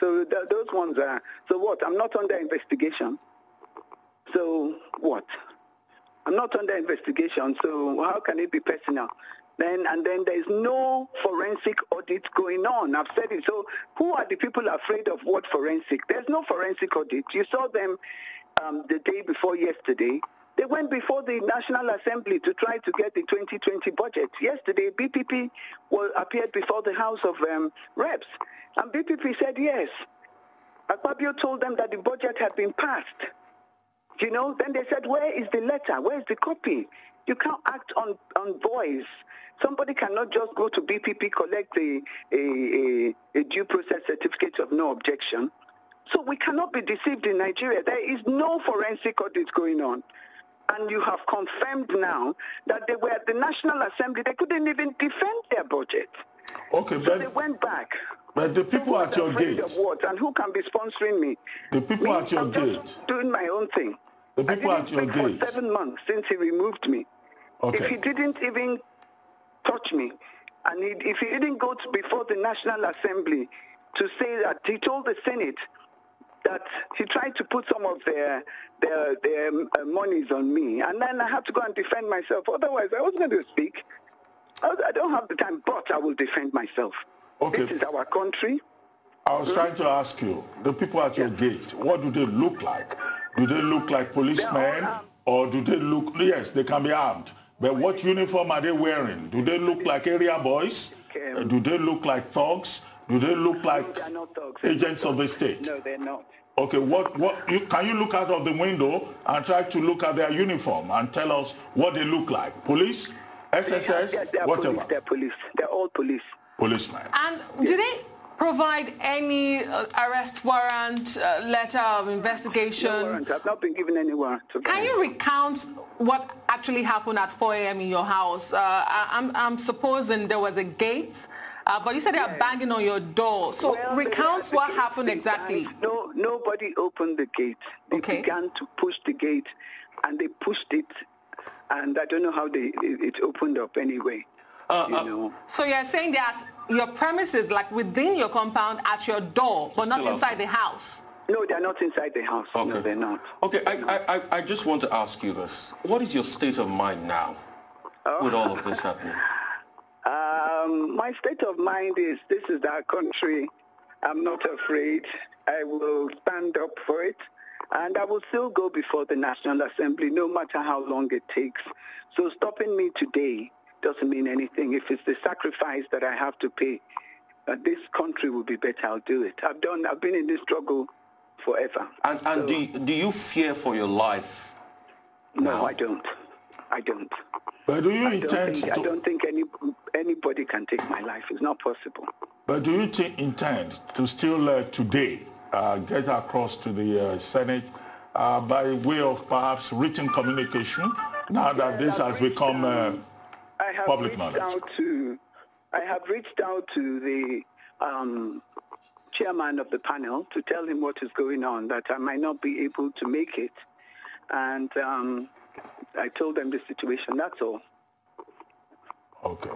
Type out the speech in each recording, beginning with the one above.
So th those ones are, so what? I'm not under investigation. So what? I'm not under investigation, so how can it be personal? Then and then there's no forensic audit going on. I've said it. So who are the people afraid of what forensic? There's no forensic audit. You saw them um, the day before yesterday. They went before the National Assembly to try to get the 2020 budget. Yesterday, BPP appeared before the House of um, Reps, and BPP said yes. Akpabio told them that the budget had been passed. You know, then they said, where is the letter? Where is the copy? You can't act on, on voice. Somebody cannot just go to BPP, collect a, a, a, a due process certificate of no objection. So we cannot be deceived in Nigeria. There is no forensic audit going on. And you have confirmed now that they were at the National Assembly. They couldn't even defend their budget. Okay, so but they went back. But the people at your gate, Of what? And who can be sponsoring me? the people Me, at your I'm gate, just doing my own thing. the people at your gate. for seven months since he removed me. Okay. If he didn't even touch me, and he, if he didn't go to, before the National Assembly to say that, he told the Senate that he tried to put some of their their, their uh, monies on me, and then I had to go and defend myself. Otherwise, I wasn't going to speak. I, I don't have the time, but I will defend myself. Okay. This is our country. I was trying to ask you, the people at your gate, what do they look like? Do they look like policemen or do they look, yes, they can be armed, but what uniform are they wearing? Do they look like area boys? Okay. Uh, Do they look like thugs? Do they look No, like they're not agents of the state? No, they're not. Okay, what, what, you, can you look out of the window and try to look at their uniform and tell us what they look like? Police, SSS, They're, they're whatever. police. They're police. They're all police. Policemen. And do they provide any uh, arrest warrant, uh, letter of investigation? No warrant. I've not been given any warrant. Can you recount what actually happened at 4 a.m. in your house? Uh, I, I'm, I'm supposing there was a gate, uh, but you said they are banging on your door. So Well, recount had what gate happened being exactly. banged. No, nobody opened the gate. They Okay. began to push the gate, and they pushed it, and I don't know how they it, it opened up anyway. Uh, you know. So you're saying that your premises, like within your compound, at your door, but not Still inside the house? No, they're not inside the house. No, they're not. Okay, I, I, I- I just want to ask you this. What is your state of mind now with all of this happening? Um, my state of mind is this is our country. I'm not afraid. I will stand up for it. And I will still go before the National Assembly no matter how long it takes. So stopping me today doesn't mean anything. If it's the sacrifice that I have to pay, uh, this country will be better, I'll do it. I've done, I've been in this struggle forever. And, and So, do, you- do you fear for your life? no, I don't. I don't. But do you I don't intend think, I don't think any, anybody can take my life. It's not possible. but do you intend to still uh, today uh, get across to the uh, Senate uh, by way of perhaps written communication now that this has become uh, out- I have public reached knowledge. out to I have reached out to the um, chairman of the panel to tell him what is going on, that I might not be able to make it. And um, I told them the situation, that's all. okay?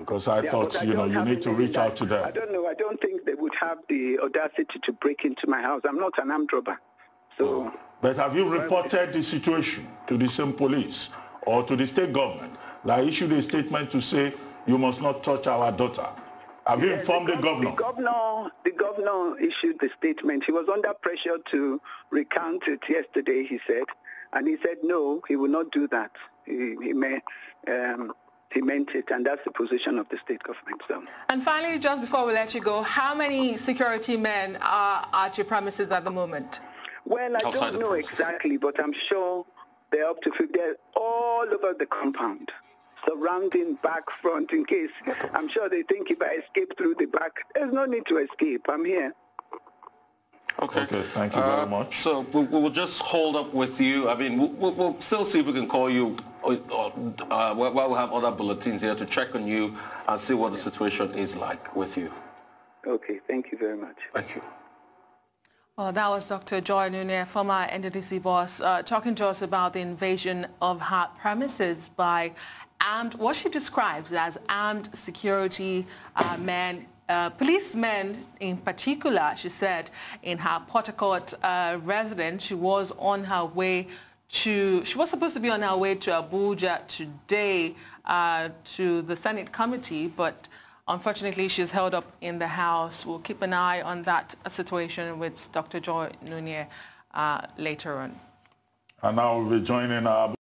Because I Yeah, thought I you know you need to reach out to them. I don't know. I don't think they would have the audacity to break into my house. I'm not an armed robber. So But have you reported the situation to the same police or to the state government that issued a statement to say you must not touch our daughter? Have you Yes, informed the, gov- governor? The governor, the governor issued the statement. He was under pressure to recount it yesterday, he said. And he said, no, he will not do that. He, he, may, um, he meant it, and that's the position of the state government. So. And finally, just before we let you go, how many security men are at your premises at the moment? Well, I Outside don't know premises. exactly, but I'm sure they're up to 50. They're all over the compound, surrounding back, front, in case. I'm sure they think if I escape through the back, there's no need to escape. I'm here. Okay. Okay, thank you very Uh, much. So we, we will just hold up with you. I mean, we'll, we'll, we'll still see if we can call you uh, uh, while while we have other bulletins here to check on you and see what the situation is like with you. Okay, thank you very much. Thank you. Well, that was Dr. Joy Nunieh, former NDDC boss, uh, talking to us about the invasion of her premises by armed, what she describes as armed security uh, men uh, policemen in particular, she said, in her Port uh, residence. She was on her way to, she was supposed to be on her way to Abuja today uh, to the Senate committee, but unfortunately she's held up in the House. We'll keep an eye on that situation with Dr. Joy Nunieh uh, later on. And now we'll be joining our